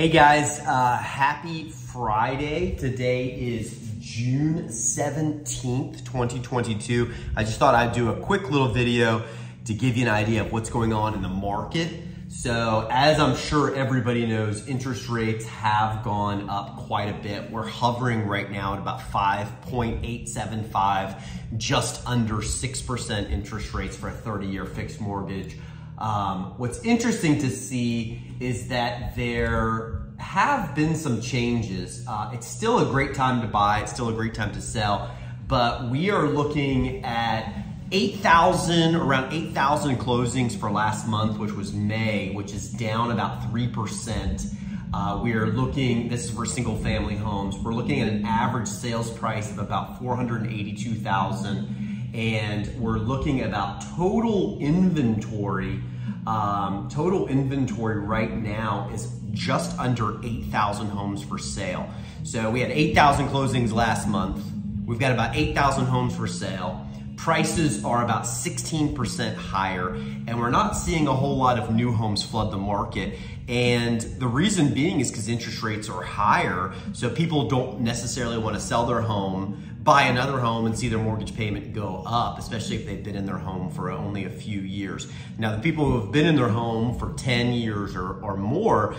Hey guys, uh, happy Friday. Today is June 17th, 2022. I just thought I'd do a quick little video to give you an idea of what's going on in the market. So as I'm sure everybody knows, interest rates have gone up quite a bit. We're hovering right now at about 5.875, just under 6% interest rates for a 30 year fixed mortgage. Um, what's interesting to see is that there have been some changes. Uh, it's still a great time to buy, it's still a great time to sell, but we are looking at 8,000, around 8,000 closings for last month, which was May, which is down about 3%. Uh, we are looking, this is for single family homes, we're looking at an average sales price of about 482,000 and we're looking about total inventory. Um, total inventory right now is just under 8,000 homes for sale. So we had 8,000 closings last month. We've got about 8,000 homes for sale. Prices are about 16% higher, and we're not seeing a whole lot of new homes flood the market. And the reason being is because interest rates are higher, so people don't necessarily want to sell their home buy another home and see their mortgage payment go up, especially if they've been in their home for only a few years. Now, the people who have been in their home for 10 years or, or more,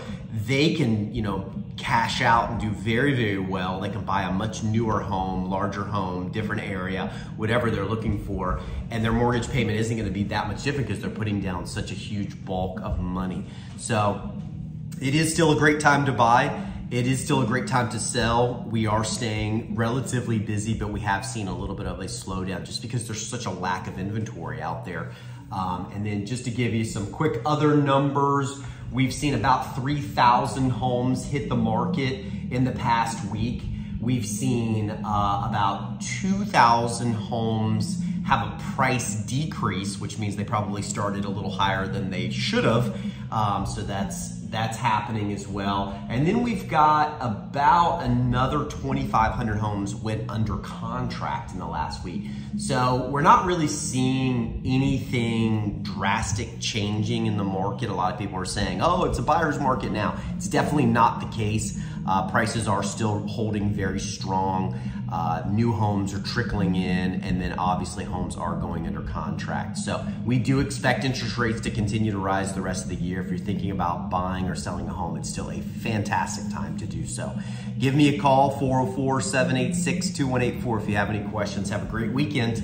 they can, you know, cash out and do very, very well. They can buy a much newer home, larger home, different area, whatever they're looking for. And their mortgage payment isn't gonna be that much different because they're putting down such a huge bulk of money. So it is still a great time to buy. It is still a great time to sell. We are staying relatively busy, but we have seen a little bit of a slowdown just because there's such a lack of inventory out there. Um, and then just to give you some quick other numbers, we've seen about 3,000 homes hit the market in the past week. We've seen uh, about 2,000 homes have a price decrease, which means they probably started a little higher than they should have. Um, so that's that's happening as well. And then we've got about another 2,500 homes went under contract in the last week. So we're not really seeing anything drastic changing in the market. A lot of people are saying, oh, it's a buyer's market now. It's definitely not the case. Uh, prices are still holding very strong. Uh, new homes are trickling in, and then obviously homes are going under contract. So we do expect interest rates to continue to rise the rest of the year. If you're thinking about buying or selling a home, it's still a fantastic time to do so. Give me a call, 404 786 2184 if you have any questions. Have a great weekend.